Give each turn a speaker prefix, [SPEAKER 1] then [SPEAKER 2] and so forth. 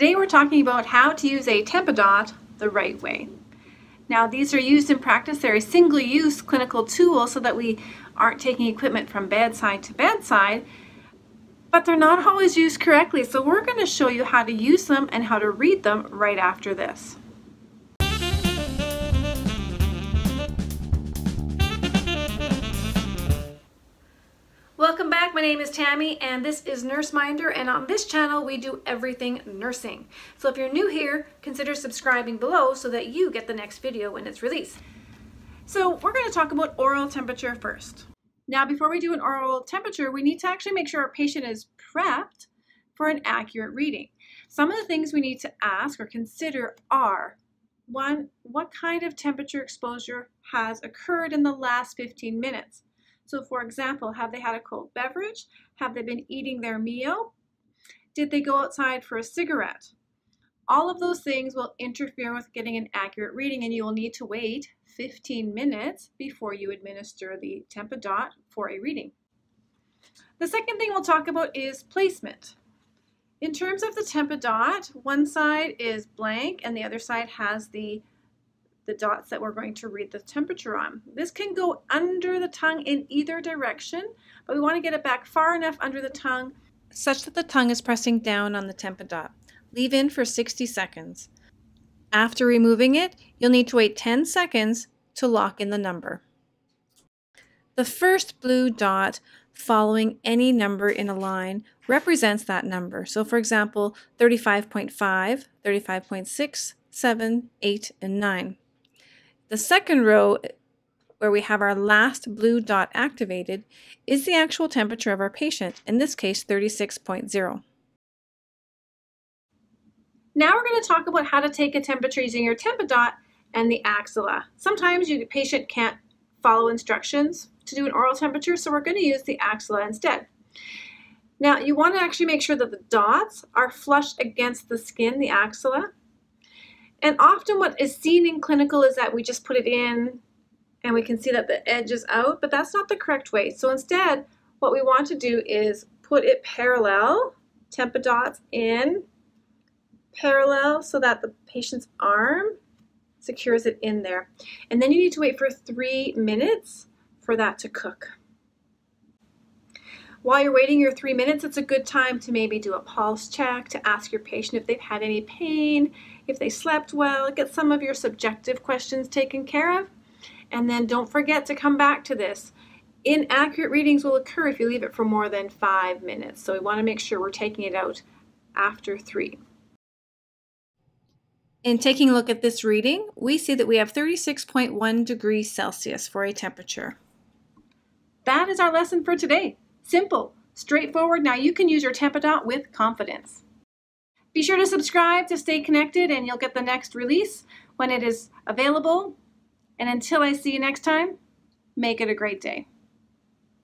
[SPEAKER 1] Today we're talking about how to use a Tempadot the right way. Now these are used in practice. They're a single-use clinical tool so that we aren't taking equipment from bedside to bedside, but they're not always used correctly. So we're going to show you how to use them and how to read them right after this. Back, my name is Tammy and this is Nurse Minder and on this channel we do everything nursing. So if you're new here, consider subscribing below so that you get the next video when it's released. So we're going to talk about oral temperature first. Now before we do an oral temperature, we need to actually make sure our patient is prepped for an accurate reading. Some of the things we need to ask or consider are, one, what kind of temperature exposure has occurred in the last 15 minutes? So for example, have they had a cold beverage? Have they been eating their meal? Did they go outside for a cigarette? All of those things will interfere with getting an accurate reading and you will need to wait 15 minutes before you administer the Tempadot for a reading. The second thing we'll talk about is placement. In terms of the Tempadot, one side is blank and the other side has the the dots that we're going to read the temperature on. This can go under the tongue in either direction, but we want to get it back far enough under the tongue such that the tongue is pressing down on the Tempadot. Leave in for 60 seconds. After removing it, you'll need to wait 10 seconds to lock in the number. The first blue dot following any number in a line represents that number. So for example, 35.5, 35.6, 7, 8, and 9. The second row, where we have our last blue dot activated, is the actual temperature of our patient, in this case 36.0. Now we're going to talk about how to take a temperature using your Tempadot and the Axilla. Sometimes your patient can't follow instructions to do an oral temperature, so we're going to use the Axilla instead. Now you want to actually make sure that the dots are flush against the skin, the axilla, and often what is seen in clinical is that we just put it in and we can see that the edge is out, but that's not the correct way. So instead, what we want to do is put it parallel, Tempadots in, parallel so that the patient's arm secures it in there. And then you need to wait for three minutes for that to cook. While you're waiting your three minutes, it's a good time to maybe do a pulse check, to ask your patient if they've had any pain, if they slept well, get some of your subjective questions taken care of. And then don't forget to come back to this. Inaccurate readings will occur if you leave it for more than five minutes. So we want to make sure we're taking it out after three. In taking a look at this reading, we see that we have 36.1 degrees Celsius for a temperature. That is our lesson for today. Simple, straightforward. Now you can use your Tempadot with confidence. Be sure to subscribe to stay connected and you'll get the next release when it is available. And until I see you next time, make it a great day.